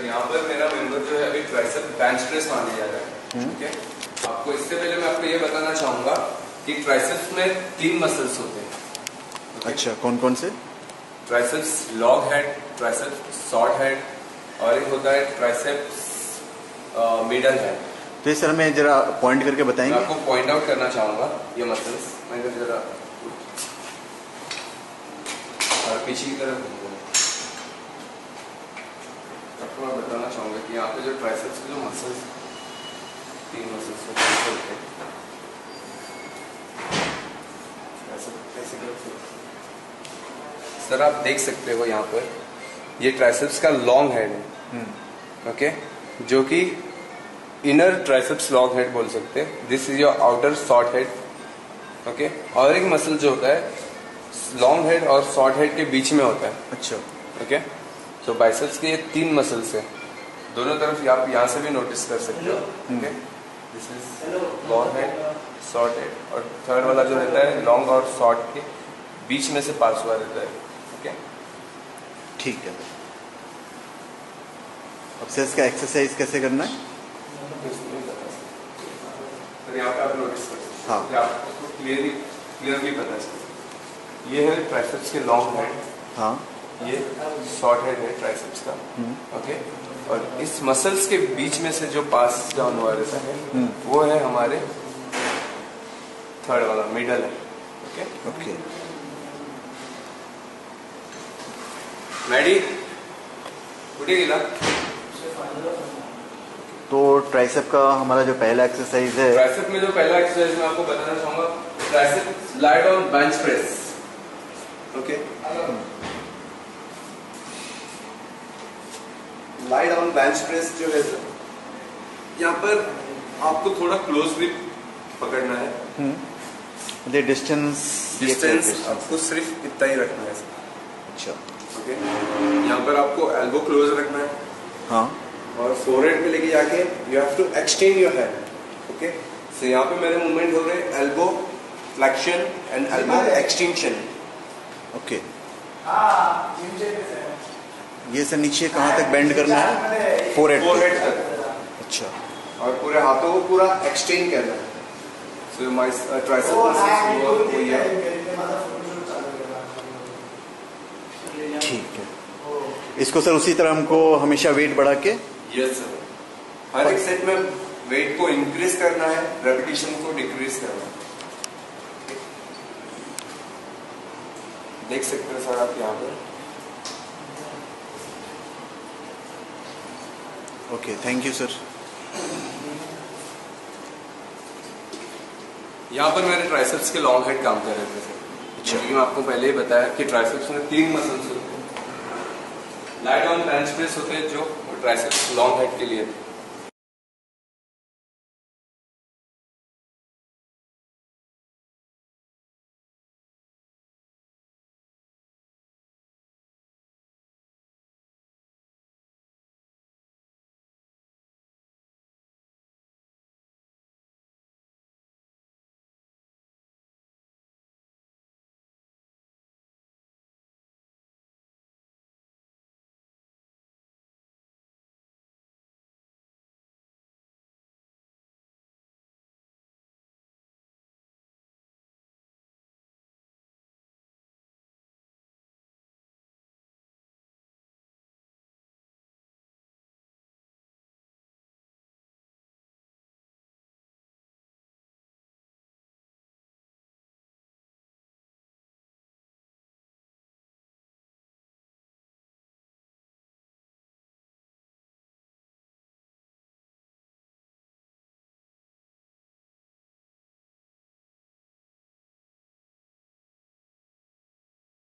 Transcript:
Sir यहाँ पर मेरा मेंबर जो है अभी ट्राइसेप बेंच प्रेस मारने जा रहा है ठीक है? आपको इससे पहले मैं आपको ये बताना चाहूँगा कि ट्राइसेप्स में तीन मसल्स होते हैं अच्छा कौन कौन से? Triceps long head triceps short head और एक होता है ट्राइसेप्स मिडल हेड तो ये सर हमें जरा पॉइंट करके मैं बताएँगे? आपको पॉइंट आउट करना चाहूँगा ये मसल्स मैं जरा और पीछे की तरफ़। आपको मैं बताना चाहूँगा कि यहाँ पे जो ट्राइसेप्स के जो मसल्स तीन मसल्स हैं हैं। ऐसे सर आप देख सकते हो यहाँ पर ये ट्राइसेप्स का लॉन्ग हेड है। ओके जो कि इनर ट्राइसेप्स लॉन्ग हेड बोल सकते हैं। This is your outer short head okay और एक मसल जो होता है लॉन्ग हेड और शॉर्ट हेड के बीच में होता है। अच्छा। ओके तो बाइसेप्स के ये तीन मसल्स हैं। दोनों तरफ़ आप यहाँ से भी नोटिस कर सकते हो okay this is long head short head और थर्ड वाला जो रहता है लॉन्ग और शॉर्ट के बीच में से पास हुआ रहता है ओके ठीक है। अब सर इसका एक्सरसाइज कैसे करना है? तो आप नोटिस हो। हाँ। कि क्लियरली क्लियरली पता चले ये है ट्राइसेप्स के लॉन्ग हेड हाँ। ये शॉर्ट हेड है ट्राइसेप्स का ओके और इस मसल्स के बीच में से जो पास डाउन हुआ रहता है वो है हमारे थर्ड वाला मिडल है ओके ओके मॅडी कुठे तो ट्राइसेप का हमारा जो पहला एक्सरसाइज है ट्राइसेप में जो पहला एक्सरसाइज मैं आपको बताना चाहूँगा tricep light on bench press okay light on bench press जो है सर यहाँ पर आपको थोड़ा क्लोज ग्रिप पकड़ना है। मतलब डिस्टेंस डिस्टेंस आपको सिर्फ़ इतना ही रखना है सर अच्छा। ओके यहाँ पर आपको एल्बो क्लोज रखना है। हाँ। और फोरहेड में लेके जाके you have to extend your hand okay so यहाँ पे मेरे मूवमेंट हो रहे हैं elbow flexion and elbow extension okay ये सर नीचे कहाँ तक बेंड करना है? फोर हेड फोरहेड तक। अच्छा। और पूरे हाथों को पूरा एक्सटेंड करना है। सो माय ट्राइसेप मसल्स वो वो ये ठीक है। इसको सर उसी तरह हमको हमेशा वेट बढ़ा के? यस सर हर एक सेट में वेट को इंक्रीज करना है रेपिटेशन को डिक्रीज करना है। देख सकते हो सर आप यहाँ पर ओके थैंक यू सर यहाँ पर मेरे ट्राइसेप्स के लॉन्ग हेड काम कर रहे थे सर अच्छा। क्योंकि मैं आपको पहले ही बताया कि ट्राइसेप्स में तीन मसल्स होते हैं। लाइट ऑन बेंच प्रेस होते हैं जो ट्राइसेप्स लॉन्ग हेड के लिए।